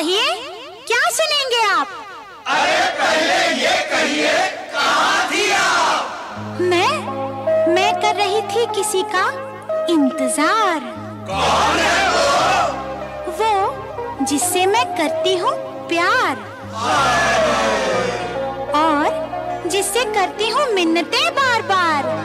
कहिए क्या सुनेंगे आप? अरे पहले ये कहिए मैं मैं कर रही थी किसी का इंतज़ार। कौन है वो? वो जिससे मैं करती हूँ प्यार। और जिससे करती हूँ मिन्नतें बार बार।